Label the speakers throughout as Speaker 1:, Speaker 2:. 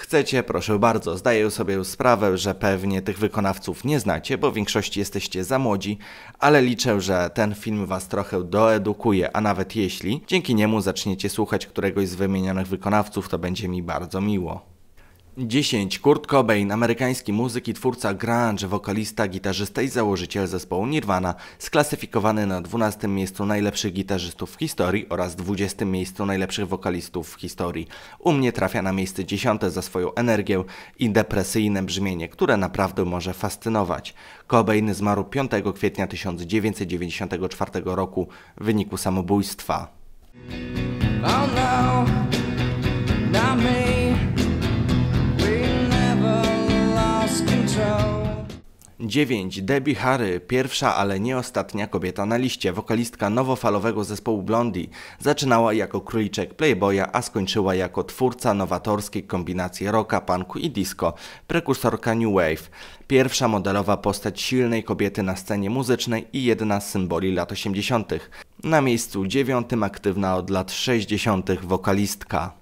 Speaker 1: Chcecie, proszę bardzo, zdaję sobie sprawę, że pewnie tych wykonawców nie znacie, bo w większości jesteście za młodzi, ale liczę, że ten film Was trochę doedukuje, a nawet jeśli dzięki niemu zaczniecie słuchać któregoś z wymienionych wykonawców, to będzie mi bardzo miło. 10. Kurt Cobain, amerykański muzyk i twórca grunge, wokalista, gitarzysta i założyciel zespołu Nirvana, sklasyfikowany na 12 miejscu najlepszych gitarzystów w historii oraz 20 miejscu najlepszych wokalistów w historii. U mnie trafia na miejsce 10 za swoją energię i depresyjne brzmienie, które naprawdę może fascynować. Cobain zmarł 5 kwietnia 1994 roku w wyniku samobójstwa. Oh no, 9. Debbie Harry, pierwsza, ale nie ostatnia kobieta na liście, wokalistka nowofalowego zespołu Blondie. Zaczynała jako króliczek Playboya, a skończyła jako twórca nowatorskiej kombinacji rocka, punku i disco, prekursorka New Wave. Pierwsza modelowa postać silnej kobiety na scenie muzycznej i jedna z symboli lat 80. Na miejscu dziewiątym aktywna od lat 60. wokalistka.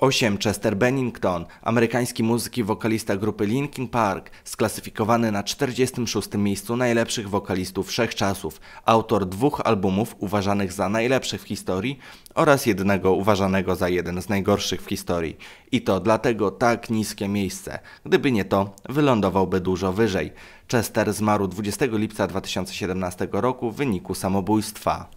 Speaker 1: 8. Chester Bennington, amerykański muzyk i wokalista grupy Linkin Park, sklasyfikowany na 46. miejscu najlepszych wokalistów wszechczasów, autor dwóch albumów uważanych za najlepszych w historii oraz jednego uważanego za jeden z najgorszych w historii. I to dlatego tak niskie miejsce. Gdyby nie to, wylądowałby dużo wyżej. Chester zmarł 20 lipca 2017 roku w wyniku samobójstwa.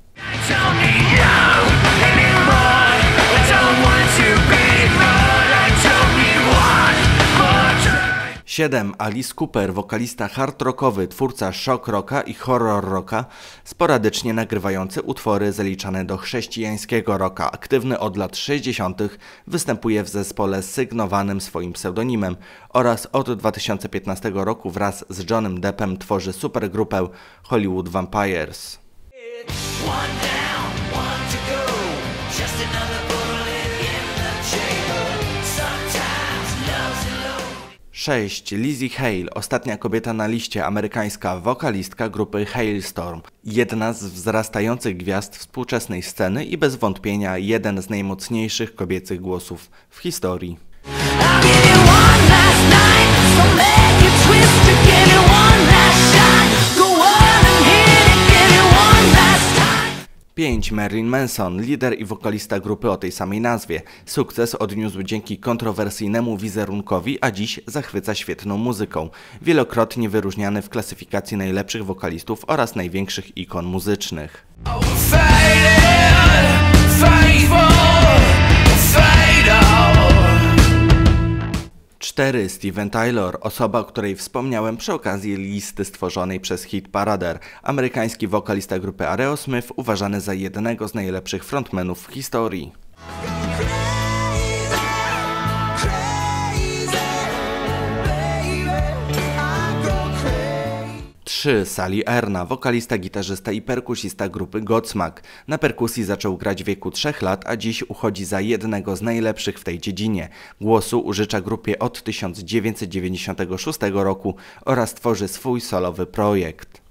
Speaker 1: 7. Alice Cooper, wokalista hard rockowy, twórca shock rocka i horror rocka, sporadycznie nagrywający utwory zaliczane do chrześcijańskiego rocka. Aktywny od lat 60. występuje w zespole sygnowanym swoim pseudonimem oraz od 2015 roku wraz z Johnem Deppem tworzy supergrupę Hollywood Vampires. 6. Lizzie Hale, ostatnia kobieta na liście, amerykańska wokalistka grupy Hailstorm. Jedna z wzrastających gwiazd współczesnej sceny i bez wątpienia jeden z najmocniejszych kobiecych głosów w historii. 5. Marilyn Manson, lider i wokalista grupy o tej samej nazwie. Sukces odniósł dzięki kontrowersyjnemu wizerunkowi, a dziś zachwyca świetną muzyką. Wielokrotnie wyróżniany w klasyfikacji najlepszych wokalistów oraz największych ikon muzycznych. Oh, 4. Steven Tyler, osoba, o której wspomniałem przy okazji listy stworzonej przez Hit Parader, amerykański wokalista grupy Aerosmith, uważany za jednego z najlepszych frontmenów w historii. 3. Sally Erna, wokalista, gitarzysta i perkusista grupy Godsmack. Na perkusji zaczął grać w wieku 3 lat, a dziś uchodzi za jednego z najlepszych w tej dziedzinie. Głosu użycza grupie od 1996 roku oraz tworzy swój solowy projekt.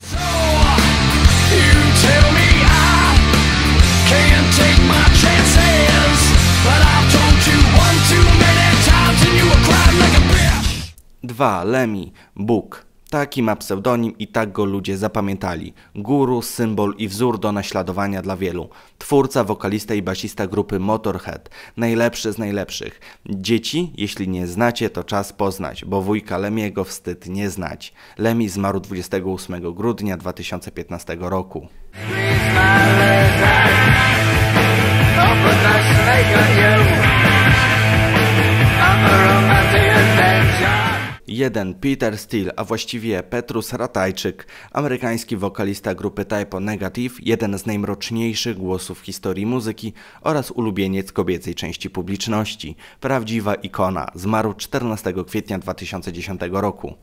Speaker 1: Dwa Lemmy, Bóg. Taki ma pseudonim i tak go ludzie zapamiętali. Guru, symbol i wzór do naśladowania dla wielu. Twórca, wokalista i basista grupy Motorhead. Najlepszy z najlepszych. Dzieci, jeśli nie znacie, to czas poznać, bo wujka Lemiego wstyd nie znać. Lemi zmarł 28 grudnia 2015 roku. 1. Peter Steele, a właściwie Petrus Ratajczyk, amerykański wokalista grupy Typo Negative, jeden z najmroczniejszych głosów w historii muzyki oraz ulubieniec kobiecej części publiczności. Prawdziwa ikona, zmarł 14 kwietnia 2010 roku.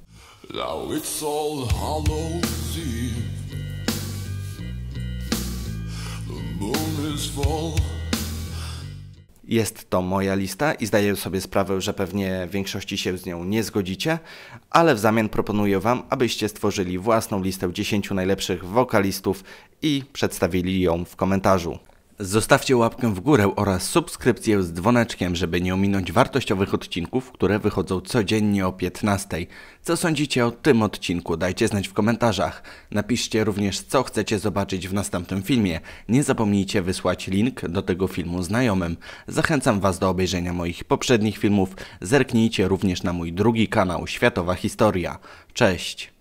Speaker 1: Jest to moja lista i zdaję sobie sprawę, że pewnie w większości się z nią nie zgodzicie, ale w zamian proponuję Wam, abyście stworzyli własną listę 10 najlepszych wokalistów i przedstawili ją w komentarzu. Zostawcie łapkę w górę oraz subskrypcję z dzwoneczkiem, żeby nie ominąć wartościowych odcinków, które wychodzą codziennie o 15. Co sądzicie o tym odcinku? Dajcie znać w komentarzach. Napiszcie również, co chcecie zobaczyć w następnym filmie. Nie zapomnijcie wysłać link do tego filmu znajomym. Zachęcam Was do obejrzenia moich poprzednich filmów. Zerknijcie również na mój drugi kanał Światowa Historia. Cześć!